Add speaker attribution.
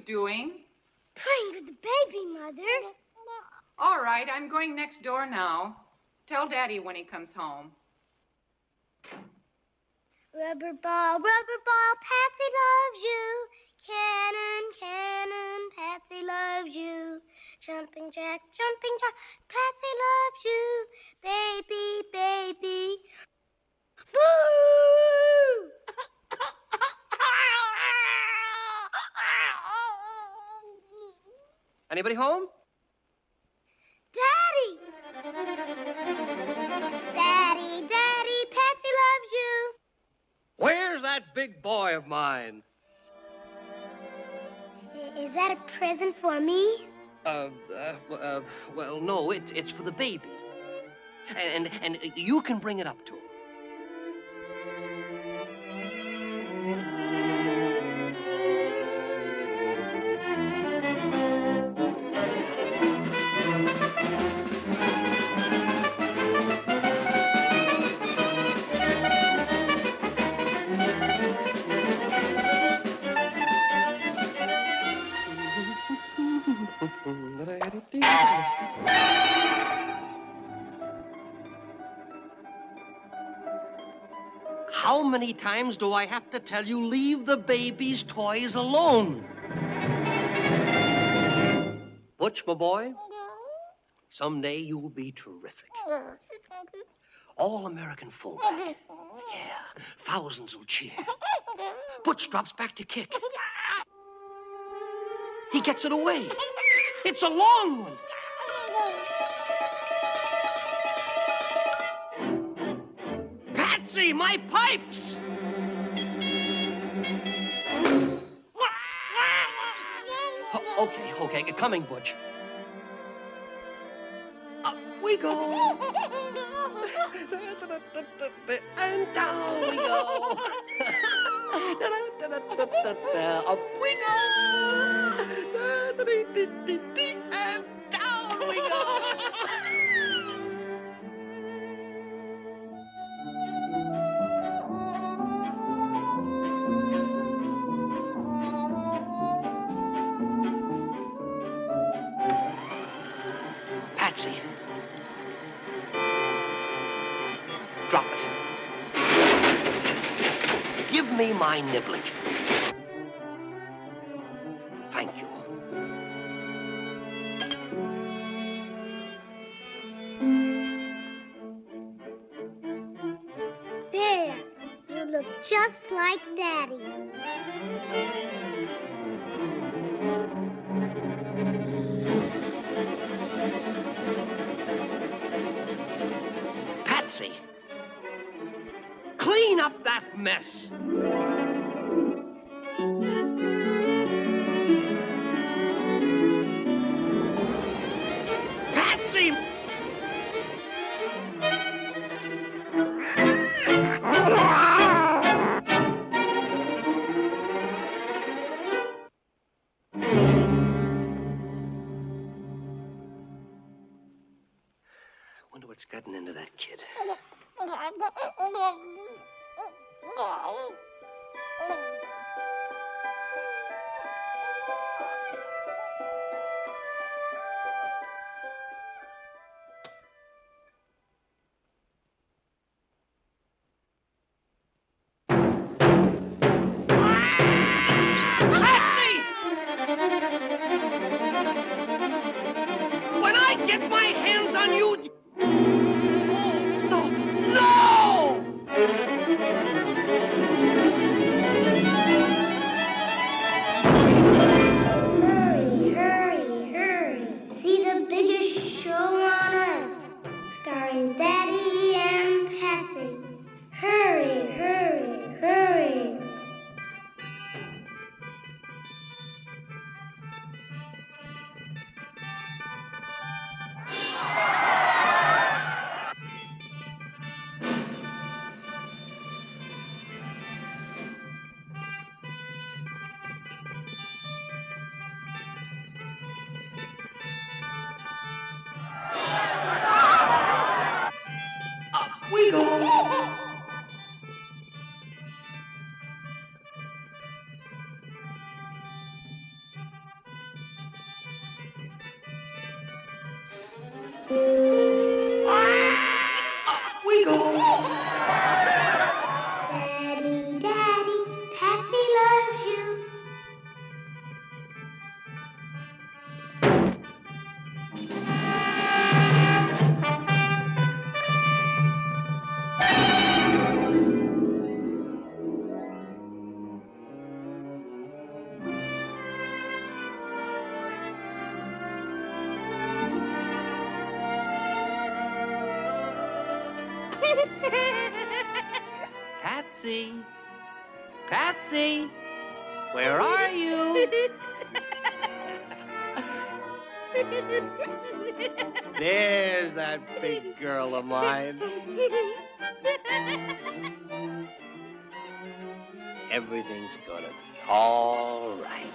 Speaker 1: What are you doing?
Speaker 2: Playing with the baby, Mother.
Speaker 1: All right, I'm going next door now. Tell Daddy when he comes home.
Speaker 2: Rubber ball, rubber ball, Patsy loves you. Cannon, cannon, Patsy loves you. Jumping jack, jumping jack, Patsy loves you. Baby, baby. Boo!
Speaker 3: Anybody home?
Speaker 2: Daddy! Daddy, Daddy, Patsy loves you.
Speaker 3: Where's that big boy of mine?
Speaker 2: Is that a present for me?
Speaker 3: Uh, uh, uh well, no, it's it's for the baby. And, and and you can bring it up to him. How many times do I have to tell you leave the baby's toys alone? Butch, my boy, someday you'll be terrific. Oh, All American fullback. Yeah, thousands will cheer. Butch drops back to kick. He gets it away. It's a long one. Patsy, my pipes! O- okay, okay, coming, Butch. Up we go. And down we go. Up we go. And down we go. Patsy. Give me my niblick. Thank you.
Speaker 2: There. You look just like Daddy.
Speaker 3: Patsy. Clean up that mess. Patsy! Wonder what's gotten into that kid. Patsy! いで Up Patsy. Patsy. Where are you? There's that big girl of mine. Everything's gonna be all right.